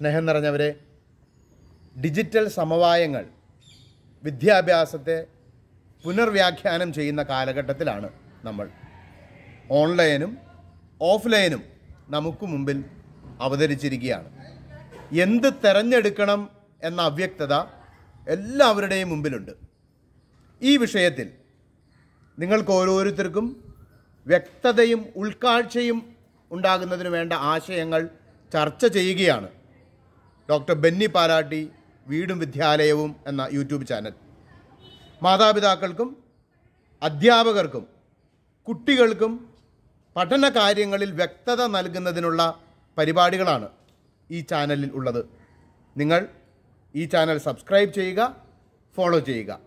സ്നേഹം നിറഞ്ഞവരെ ഡിജിറ്റൽ സമവായങ്ങൾ വിദ്യാഭ്യാസത്തെ പുനർവ്യാഖ്യാനം ചെയ്യുന്ന കാലഘട്ടത്തിലാണ് നമ്മൾ. ഓൺലൈനും ഓഫ്ലൈനും നമുക്ക് മുമ്പിൽ അവതരിച്ചിരിക്കുകയാണ്. എന്ത് തിരഞ്ഞെടുക്കണം എന്ന അവ്യക്തത എല്ലാവരുടെയും മുമ്പിലുണ്ട്. ഈ വിഷയത്തിൽ നിങ്ങൾക്ക് ഓരോരുത്തർക്കും വ്യക്തതയും ഉൾക്കാഴ്ചയും ഉണ്ടാകുന്നതിന് വേണ്ട ആശയങ്ങൾ ചർച്ച ചെയ്യുകയാണ്. ഡോക്ടർ ബെന്നി പാലാട്ടി വീടും വിദ്യാലയവും എന്ന യൂട്യൂബ് ചാനൽ. മാതാപിതാക്കൾക്കും അധ്യാപകർക്കും കുട്ടികൾക്കും പഠന കാര്യങ്ങളിൽ വ്യക്തത നൽകുന്നതിനുള്ള പരിപാടികളാണ് ഈ ചാനലിൽ ഉള്ളത്. നിങ്ങൾ ഈ ചാനൽ സബ്സ്ക്രൈബ് ചെയ്യുക ഫോളോ ചെയ്യുക.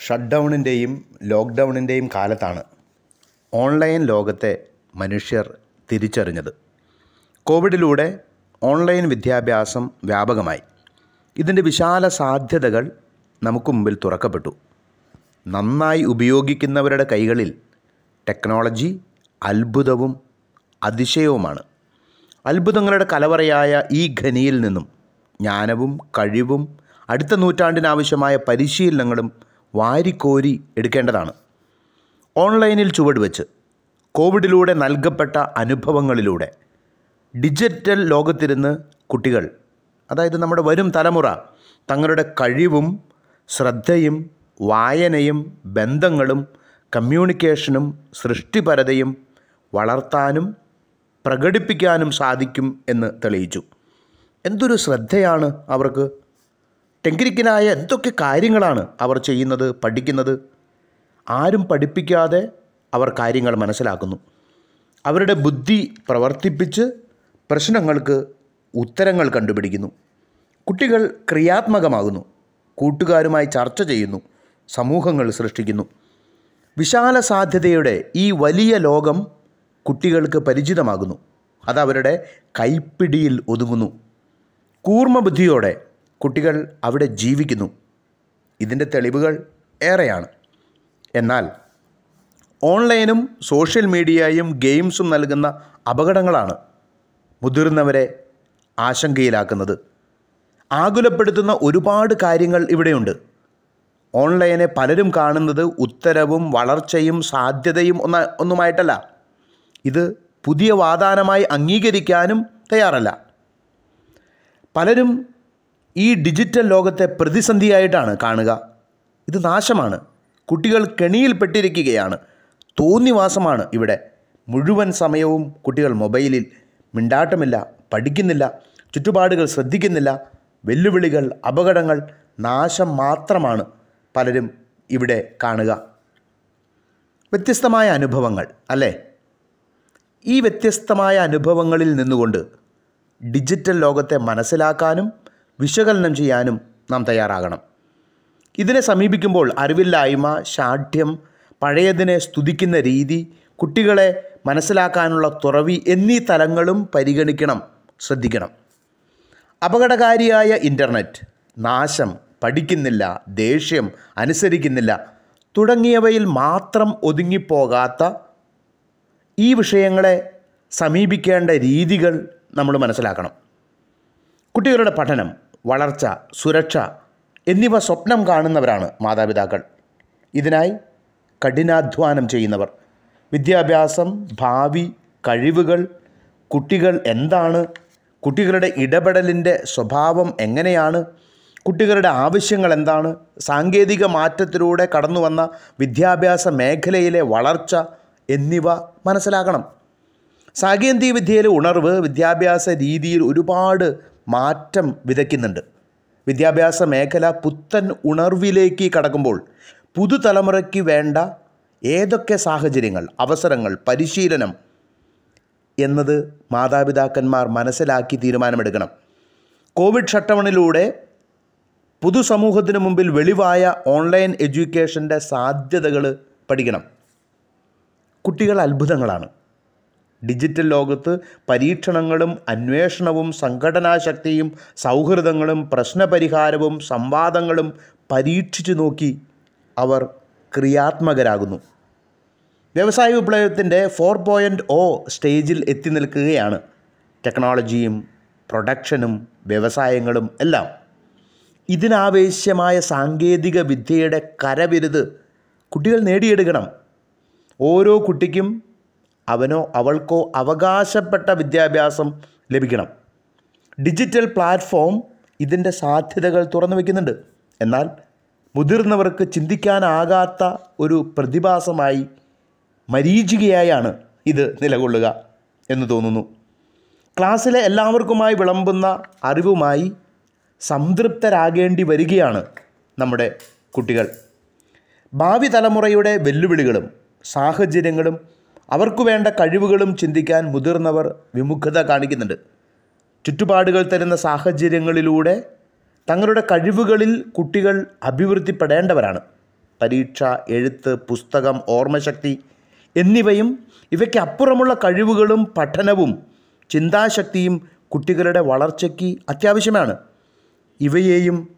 ഷട്ട് ഡൗണിന്റെയും ലോക്ക്ഡൗണിന്റെയും കാലത്താണ് ഓൺലൈൻ ലോകത്തെ മനുഷ്യർ തിരിച്ചറിഞ്ഞത്. കോവിഡിലൂടെ ഓൺലൈൻ വിദ്യാഭ്യാസം വ്യാപകമായി. ഇതിന്റെ വിശാല സാധ്യതകൾ നമുക്ക് മുമ്പിൽ തുറക്കപ്പെട്ടു. നന്നായി ഉപയോഗിക്കുന്നവരുടെ കൈകളിൽ ടെക്നോളജി അത്ഭുതവും അതിശയവുമാണ്. അത്ഭുതങ്ങളുടെ കലവറയായ ഈ ഖനിയിൽ നിന്നും ജ്ഞാനവും കഴിവും അടുത്ത നൂറ്റാണ്ടിനാവശ്യമായ പരിശീലനങ്ങളും വാരിക്കോരി എടുക്കേണ്ടതാണ്. ഓൺലൈനിൽ ചുവടുവെച്ച് കോവിഡിലൂടെ നൽകപ്പെട്ട അനുഭവങ്ങളിലൂടെ ഡിജിറ്റൽ ലോകത്തിരുന്ന് കുട്ടികൾ അതായത് നമ്മുടെ വരും തലമുറ തങ്ങളുടെ കഴിവും ശ്രദ്ധയും വായനയും ബന്ധങ്ങളും കമ്മ്യൂണിക്കേഷനും സൃഷ്ടിപരതയും വളർത്താനും പ്രകടിപ്പിക്കാനും സാധിക്കും എന്ന് തെളിയിച്ചു. എന്തൊരു ശ്രദ്ധയാണ് അവർക്ക്? ടെങ്കിരിക്കനായ എന്തൊക്കെ കാര്യങ്ങളാണ് അവർ ചെയ്യുന്നത് പഠിക്കുന്നത്? ആരും പഠിപ്പിക്കാതെ അവർ കാര്യങ്ങൾ മനസ്സിലാക്കുന്നു. അവരുടെ ബുദ്ധി പ്രവർത്തിപ്പിച്ച് പ്രശ്നങ്ങൾക്ക് ഉത്തരങ്ങൾ കണ്ടുപിടിക്കുന്നു. കുട്ടികൾ ക്രിയാത്മകമാകുന്നു. കൂട്ടുകാരുമായി ചർച്ച ചെയ്യുന്നു. സമൂഹങ്ങൾ സൃഷ്ടിക്കുന്നു. വിശാല സാധ്യതയുടെ ഈ വലിയ ലോകം കുട്ടികൾക്ക് പരിചിതമാകുന്നു. അതവരുടെ കൈപ്പിടിയിൽ ഒതുങ്ങുന്നു. കൂർമ്മബുദ്ധിയോടെ കുട്ടികൾ അവിടെ ജീവിക്കുന്നു. ഇതിന്റെ തെളിവുകൾ ഏറെയാണ്. എന്നാൽ ഓൺലൈനും സോഷ്യൽ മീഡിയയും ഗെയിംസും നൽകുന്ന അപകടങ്ങളാണ് മുതിർന്നവരെ ആശങ്കയിലാക്കുന്നത്. ആകുലപ്പെടുത്തുന്ന ഒരുപാട് കാര്യങ്ങൾ ഇവിടെയുണ്ട്. ഓൺലൈനെ പലരും കാണുന്നത് ഉത്തരവും വളർച്ചയും സാധ്യതയും ഒന്ന ഒന്നുമായിട്ടല്ല. ഇത് പുതിയ വാദാനമായി അംഗീകരിക്കാനും തയ്യാറല്ല. പലരും ഈ ഡിജിറ്റൽ ലോകത്തെ പ്രതിസന്ധിയായിട്ടാണ് കാണുക. ഇത് നാശമാണ്. കുട്ടികൾ കെണിയിൽപ്പെട്ടിരിക്കുകയാണ് തോന്നിവാസമാണ് ഇവിടെ. മുഴുവൻ സമയവും കുട്ടികൾ മൊബൈലിൽ മിണ്ടാട്ടമില്ല പഠിക്കുന്നില്ല ചുറ്റുപാടുകൾ ശ്രദ്ധിക്കുന്നില്ല വെല്ലുവിളികൾ അപകടങ്ങൾ നാശം മാത്രമാണ് പലരും ഇവിടെ കാണുക. വ്യത്യസ്തമായ അനുഭവങ്ങൾ അല്ലേ? ഈ വ്യത്യസ്തമായ അനുഭവങ്ങളിൽ നിന്നുകൊണ്ട് ഡിജിറ്റൽ ലോകത്തെ മനസ്സിലാക്കാനും വിശകലനം ചെയ്യാനും നാം തയ്യാറാകണം. ഇതിനെ സമീപിക്കുമ്പോൾ അറിവില്ലായ്മ ശാഠ്യം പഴയതിനെ സ്തുതിക്കുന്ന രീതി കുട്ടികളെ മനസ്സിലാക്കാനുള്ള തുറവി എന്നീ തലങ്ങളും പരിഗണിക്കണം ശ്രദ്ധിക്കണം. അപകടകാരിയായ ഇന്റർനെറ്റ് നാശം പഠിക്കുന്നില്ല ദേഷ്യം അനുസരിക്കുന്നില്ല തുടങ്ങിയവയിൽ മാത്രം ഒതുങ്ങിപ്പോകാത്ത ഈ വിഷയങ്ങളെ സമീപിക്കേണ്ട രീതികൾ നമ്മൾ മനസ്സിലാക്കണം. കുട്ടികളുടെ പഠനം വളർച്ച സുരക്ഷ എന്നിവ സ്വപ്നം കാണുന്നവരാണ് മാതാപിതാക്കൾ. ഇതിനായി കഠിനാധ്വാനം ചെയ്യുന്നവർ. വിദ്യാഭ്യാസം ഭാവി കഴിവുകൾ കുട്ടികൾ എന്താണ്? കുട്ടികളുടെ ഇടപെടലിന്റെ സ്വഭാവം എങ്ങനെയാണ്? കുട്ടികളുടെ ആവശ്യങ്ങൾ എന്താണ്? സാങ്കേതിക മാറ്റത്തിലൂടെ കടന്നു വന്ന വിദ്യാഭ്യാസ മേഖലയിലെ വളർച്ച എന്നിവ മനസ്സിലാക്കണം. സാങ്കേതിക വിദ്യയിലെ ഉണർവ് വിദ്യാഭ്യാസ രീതിയിൽ ഒരുപാട് മാറ്റം വിതയ്ക്കുന്നുണ്ട്. വിദ്യാഭ്യാസ മേഖല പുത്തൻ ഉണർവിലേക്ക് കടക്കുമ്പോൾ പുതുതലമുറയ്ക്ക് വേണ്ട ഏതൊക്കെ സാഹചര്യങ്ങൾ അവസരങ്ങൾ പരിശീലനം എന്നത് മാതാപിതാക്കന്മാർ മനസ്സിലാക്കി തീരുമാനമെടുക്കണം. കോവിഡ് ഷട്ടവണിലൂടെ പൊതുസമൂഹത്തിന് മുമ്പിൽ വെളിവായ ഓൺലൈൻ എഡ്യൂക്കേഷന്റെ സാധ്യതകൾ പഠിക്കണം. കുട്ടികൾ അത്ഭുതങ്ങളാണ്. ഡിജിറ്റൽ ലോകത്ത് പരീക്ഷണങ്ങളും അന്വേഷണവും സംഘടനാശക്തിയും സൗഹൃദങ്ങളും പ്രശ്നപരിഹാരവും സംവാദങ്ങളും പരീക്ഷിച്ചു നോക്കി അവർ ക്രിയാത്മകരാകുന്നു. വ്യവസായ വിപ്ലവത്തിന്റെ ഫോർ പോയിന്റ് ഒ സ്റ്റേജിൽ എത്തി നിൽക്കുകയാണ്. ടെക്നോളജിയും പ്രൊഡക്ഷനും വ്യവസായങ്ങളും എല്ലാം. ഇതിനാവശ്യമായ സാങ്കേതിക വിദ്യയുടെ കരവിരുത് കുട്ടികൾ നേടിയെടുക്കണം. ഓരോ കുട്ടിക്കും അവനോ അവൾക്കോ അവകാശപ്പെട്ട വിദ്യാഭ്യാസം ലഭിക്കണം. ഡിജിറ്റൽ പ്ലാറ്റ്ഫോം ഇതിന്റെ സാധ്യതകൾ തുറന്നു വയ്ക്കുന്നുണ്ട്. എന്നാൽ മുതിർന്നവർക്ക് ചിന്തിക്കാനാകാത്ത ഒരു പ്രതിഭാസമായി മരീചികയായാണ് ഇത് നിലകൊള്ളുക എന്ന് തോന്നുന്നു. ക്ലാസ്സിലെ എല്ലാവർക്കുമായി വിളമ്പുന്ന അറിവുമായി സംതൃപ്തരാകേണ്ടി വരികയാണ് നമ്മുടെ കുട്ടികൾ. ഭാവി തലമുറയുടെ വെല്ലുവിളികളും സാഹചര്യങ്ങളും അവർക്ക് വേണ്ട കഴിവുകളും ചിന്തിക്കാൻ മുതിർന്നവർ വിമുഖത കാണിക്കുന്നുണ്ട്. ചുറ്റുപാടുകൾ തരുന്ന സാഹചര്യങ്ങളിലൂടെ തങ്ങളുടെ കഴിവുകളിൽ കുട്ടികൾ അഭിവൃദ്ധിപ്പെടേണ്ടവരാണ്. പരീക്ഷ എഴുത്ത് പുസ്തകം ഓർമ്മശക്തി എന്നിവയും ഇവയ്ക്ക് അപ്പുറമുള്ള കഴിവുകളും പഠനവും ചിന്താശക്തിയും കുട്ടികളുടെ വളർച്ചയ്ക്ക് അത്യാവശ്യമാണ്. ഇവയെയും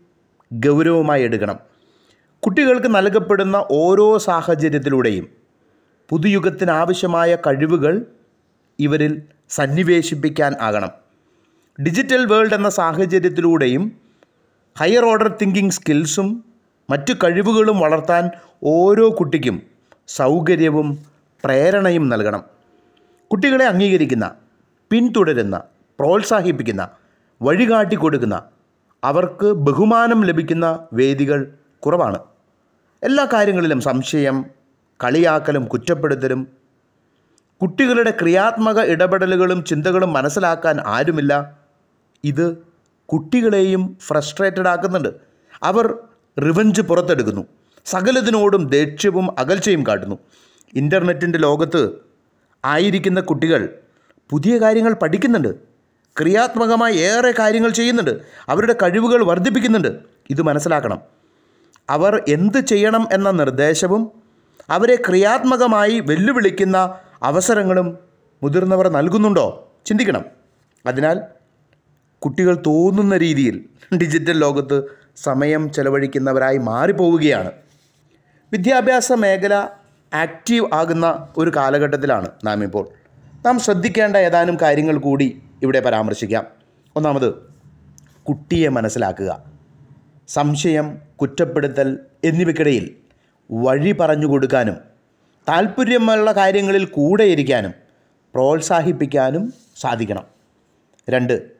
ഗൗരവമായി എടുക്കണം. കുട്ടികൾക്ക് നൽകപ്പെടുന്ന ഓരോ സാഹചര്യത്തിലൂടെയും പുതുയുഗത്തിനാവശ്യമായ കഴിവുകൾ ഇവരിൽ സന്നിവേശിപ്പിക്കാൻ ആകണം. ഡിജിറ്റൽ വേൾഡ് എന്ന സാഹചര്യത്തിലൂടെയും ഹയർ ഓർഡർ തിങ്കിങ് സ്കിൽസും മറ്റു കഴിവുകളും വളർത്താൻ ഓരോ കുട്ടിക്കും സൗകര്യവും പ്രേരണയും നൽകണം. കുട്ടികളെ അംഗീകരിക്കുന്ന പിന്തുടരുന്ന പ്രോത്സാഹിപ്പിക്കുന്ന വഴികാട്ടി കൊടുക്കുന്ന അവർക്ക് ബഹുമാനം ലഭിക്കുന്ന വേദികൾ കുറവാണ്. എല്ലാ കാര്യങ്ങളിലും സംശയം കളിയാക്കലും കുറ്റപ്പെടുത്തലും കുട്ടികളുടെ ക്രിയാത്മക ഇടപെടലുകളും ചിന്തകളും മനസ്സിലാക്കാൻ ആരുമില്ല. ഇത് കുട്ടികളെയും ഫ്രസ്ട്രേറ്റഡ് ആക്കുന്നുണ്ട്. അവർ റിവഞ്ച് പുറത്തെടുക്കുന്നു. സകലതിനോടും ദേഷ്യവും അകൽച്ചയും കാട്ടുന്നു. ഇന്റർനെറ്റിന്റെ ലോകത്ത് ആയിരിക്കുന്ന കുട്ടികൾ പുതിയ കാര്യങ്ങൾ പഠിക്കുന്നുണ്ട്. ക്രിയാത്മകമായി ഏറെ കാര്യങ്ങൾ ചെയ്യുന്നുണ്ട്. അവരുടെ കഴിവുകൾ വർദ്ധിപ്പിക്കുന്നുണ്ട്. ഇത് മനസ്സിലാക്കണം. അവർ എന്ത് ചെയ്യണം എന്ന നിർദ്ദേശവും അവരെ ക്രിയാത്മകമായി വെല്ലുവിളിക്കുന്ന അവസരങ്ങളും മുതിർന്നവർ നൽകുന്നുണ്ടോ? ചിന്തിക്കണം. അതിനാൽ കുട്ടികൾ തോന്നുന്ന രീതിയിൽ ഡിജിറ്റൽ ലോകത്ത് സമയം ചെലവഴിക്കുന്നവരായി മാറിപ്പോവുകയാണ്. വിദ്യാഭ്യാസ മേഖല ആക്റ്റീവ് ആകുന്ന ഒരു കാലഘട്ടത്തിലാണ് നാം ഇപ്പോൾ നാം ശ്രദ്ധിക്കേണ്ട ഏതാനും കാര്യങ്ങൾ കൂടി ഇവിടെ പരാമർശിക്കാം. ഒന്നാമത് കുട്ടിയെ മനസ്സിലാക്കുക. സംശയം കുറ്റപ്പെടുത്തൽ എന്നിവയ്ക്കിടയിൽ വഴി പറഞ്ഞു കൊടുക്കാനും താല്പര്യമുള്ള കാര്യങ്ങളിൽ കൂടെയിരിക്കാനും പ്രോത്സാഹിപ്പിക്കാനും സാധിക്കണം. രണ്ട്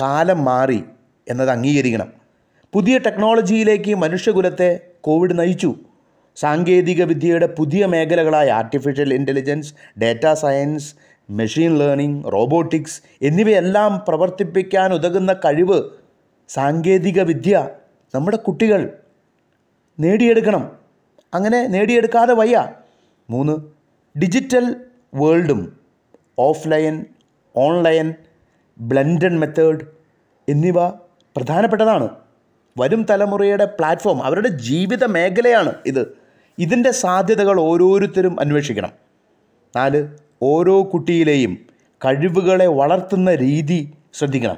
കാലം മാറി എന്നത് അംഗീകരിക്കണം. പുതിയ ടെക്നോളജിയിലേക്ക് മനുഷ്യകുലത്തെ കോവിഡ് നയിച്ചു. സാങ്കേതിക വിദ്യയുടെ പുതിയ മേഖലകളായ artificial intelligence data science machine learning robotics എന്നിവയെല്ലാം പ്രവർത്തിപ്പിക്കാൻ ഉതകുന്ന കഴിവ് സാങ്കേതിക വിദ്യ നമ്മുടെ കുട്ടികൾ നേടിയെടുക്കണം. അങ്ങനെ നേടിയെടുക്കാതെ വയ്യ. മൂന്ന് ഡിജിറ്റൽ വേൾഡും ഓഫ്ലൈൻ ഓൺലൈൻ ബ്ലെൻഡഡ് മെത്തേഡ് എന്നിവ പ്രധാനപ്പെട്ടതാണ്. വരും തലമുറയുടെ പ്ലാറ്റ്ഫോം അവരുടെ ജീവിത മേഖലയാണ് ഇത്. ഇതിന്റെ സാധ്യതകൾ ഓരോരുത്തരും അന്വേഷിക്കണം. നാല് ഓരോ കുട്ടിയിലെയും കഴിവുകളെ വളർത്തുന്ന രീതി ശ്രദ്ധിക്കണം.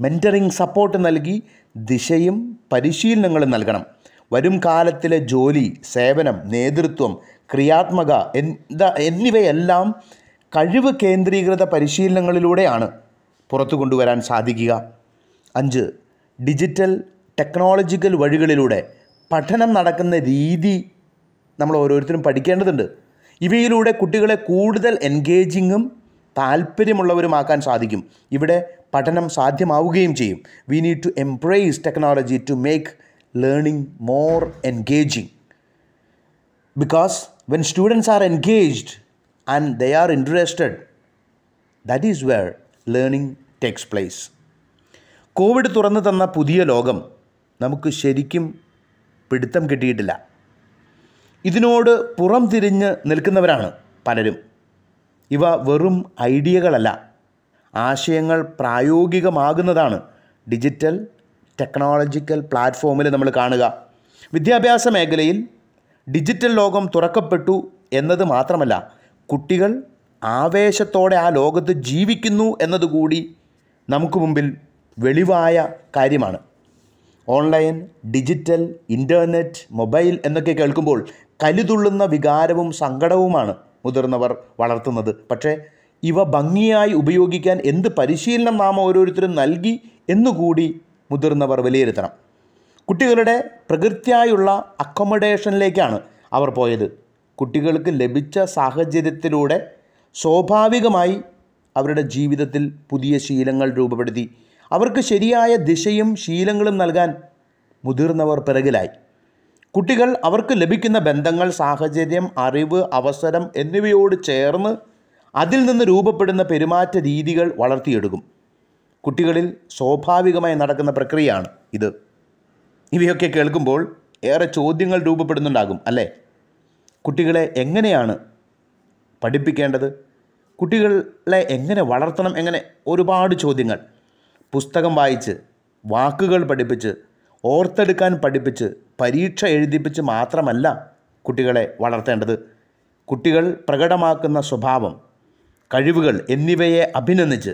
മെന്ററിങ് സപ്പോർട്ട് നൽകി ദിശയും പരിശീലനങ്ങളും നൽകണം. വരും കാലത്തിലെ ജോലി സേവനം നേതൃത്വം ക്രിയാത്മക എന്താ എന്നിവയെല്ലാം കഴിവ് കേന്ദ്രീകൃത പരിശീലനങ്ങളിലൂടെയാണ് പുറത്തു കൊണ്ടുവരാൻ സാധിക്കുക. അഞ്ച് ഡിജിറ്റൽ ടെക്നോളജിക്കൽ വഴികളിലൂടെ പഠനം നടക്കുന്ന രീതി നമ്മൾ ഓരോരുത്തരും പഠിക്കേണ്ടതുണ്ട്. ഇവയിലൂടെ കുട്ടികളെ കൂടുതൽ എൻഗേജിങ്ങും താല്പര്യമുള്ളവരുമാക്കാൻ സാധിക്കും. ഇവിടെ പഠനം സാധ്യമാവുകയും ചെയ്യും. We need to embrace technology to make learning more engaging because when students are engaged and they are interested that is where learning takes place Covid തുറന്നു തന്ന പുതിയ ലോകം നമുക്ക് ശരിക്കും പിടുത്തം കിട്ടിയിട്ടില്ല. ഇതിനോട് പുറം തിരിഞ്ഞ് നിൽക്കുന്നവരാണ് പലരും. ഇവ വെറും ഐഡിയകളല്ല. ആശയങ്ങൾ പ്രായോഗികമാകുന്നതാണ് ഡിജിറ്റൽ ടെക്നോളജിക്കൽ പ്ലാറ്റ്ഫോമിൽ നമ്മൾ കാണുക. വിദ്യാഭ്യാസ മേഖലയിൽ ഡിജിറ്റൽ ലോകം തുറക്കപ്പെട്ടു എന്നത് മാത്രമല്ല കുട്ടികൾ ആവേശത്തോടെ ആ ലോകത്ത് ജീവിക്കുന്നു എന്നതുകൂടി നമുക്ക് മുമ്പിൽ വെളിവായ കാര്യമാണ്. ഓൺലൈൻ ഡിജിറ്റൽ ഇന്റർനെറ്റ് മൊബൈൽ എന്നൊക്കെ കേൾക്കുമ്പോൾ കലിതുള്ളുന്ന വികാരവും സങ്കടവുമാണ് മുതിർന്നവർ വളർത്തുന്നത്. പക്ഷേ ഇവ ഭംഗിയായി ഉപയോഗിക്കാൻ എന്ത് പരിശീലനം നാം ഓരോരുത്തരും നൽകി എന്നുകൂടി മുതിർന്നവർ വിലയിരുത്തണം. കുട്ടികളുടെ പ്രകൃത്യായുള്ള അക്കോമഡേഷനിലേക്കാണ് അവർ പോയത്. കുട്ടികൾക്ക് ലഭിച്ച സാഹചര്യത്തിലൂടെ സ്വാഭാവികമായി അവരുടെ ജീവിതത്തിൽ പുതിയ ശീലങ്ങൾ രൂപപ്പെടുത്തി. അവർക്ക് ശരിയായ ദിശയും ശീലങ്ങളും നൽകാൻ മുതിർന്നവർ പിറകിലായി. കുട്ടികൾ അവർക്ക് ലഭിക്കുന്ന ബന്ധങ്ങൾ സാഹചര്യം അറിവ് അവസരം എന്നിവയോട് ചേർന്ന് അതിൽ നിന്ന് രൂപപ്പെടുന്ന പെരുമാറ്റ രീതികൾ വളർത്തിയെടുക്കും. കുട്ടികളിൽ സ്വാഭാവികമായി നടക്കുന്ന പ്രക്രിയയാണ് ഇത്. ഇവയൊക്കെ കേൾക്കുമ്പോൾ ഏറെ ചോദ്യങ്ങൾ രൂപപ്പെടുന്നുണ്ടാകും അല്ലേ? കുട്ടികളെ എങ്ങനെയാണ് പഠിപ്പിക്കേണ്ടത്? കുട്ടികളെ എങ്ങനെ വളർത്തണം? എങ്ങനെ ഒരുപാട് ചോദ്യങ്ങൾ. പുസ്തകം വായിച്ച് വാക്കുകൾ പഠിപ്പിച്ച് ഓർത്തെടുക്കാൻ പഠിപ്പിച്ച് പരീക്ഷ എഴുതിപ്പിച്ച് മാത്രമല്ല കുട്ടികളെ വളർത്തേണ്ടത്. കുട്ടികൾ പ്രകടമാക്കുന്ന സ്വഭാവം കഴിവുകൾ എന്നിവയെ അഭിനന്ദിച്ച്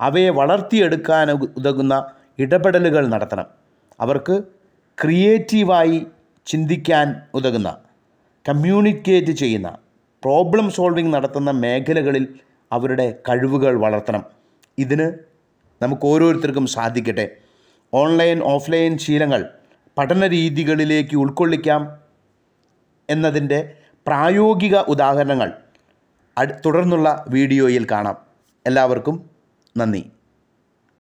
അവയെ വളർത്തിയെടുക്കാൻ ഉതകുന്ന ഇടപെടലുകൾ നടത്തണം. അവർക്ക് ക്രിയേറ്റീവായി ചിന്തിക്കാൻ ഉതകുന്ന കമ്മ്യൂണിക്കേറ്റ് ചെയ്യുന്ന പ്രോബ്ലം സോൾവിങ് നടത്തുന്ന മേഖലകളിൽ അവരുടെ കഴിവുകൾ വളർത്തണം. ഇതിന് നമുക്ക് ഓരോരുത്തർക്കും സാധിക്കട്ടെ. ഓൺലൈൻ ഓഫ്ലൈൻ ശീലങ്ങൾ പഠന രീതികളിലേക്ക് ഉൾക്കൊള്ളിക്കാം എന്നതിന്റെ പ്രായോഗിക ഉദാഹരണങ്ങൾ തുടർന്നുള്ള വീഡിയോയിൽ കാണാം. എല്ലാവർക്കും നന്ദി.